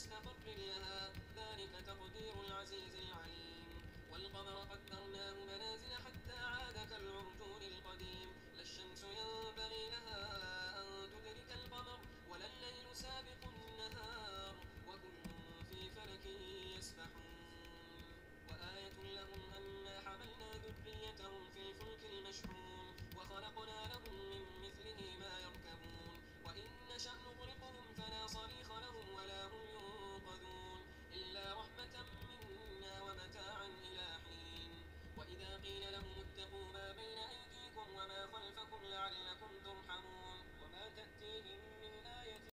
يسلك سبلها ذلك تقدير العزيز العليم.